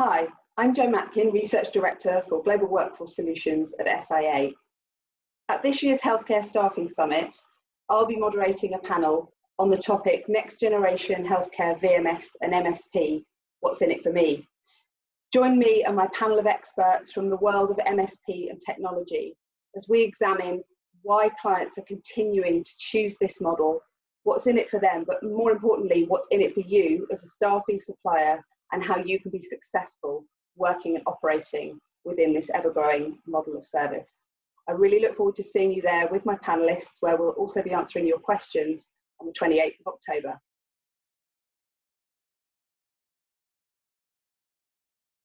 Hi, I'm Jo Matkin, Research Director for Global Workforce Solutions at SIA. At this year's Healthcare Staffing Summit, I'll be moderating a panel on the topic Next Generation Healthcare VMS and MSP, What's in it for me? Join me and my panel of experts from the world of MSP and technology as we examine why clients are continuing to choose this model, what's in it for them, but more importantly, what's in it for you as a staffing supplier and how you can be successful working and operating within this ever growing model of service. I really look forward to seeing you there with my panelists, where we'll also be answering your questions on the 28th of October.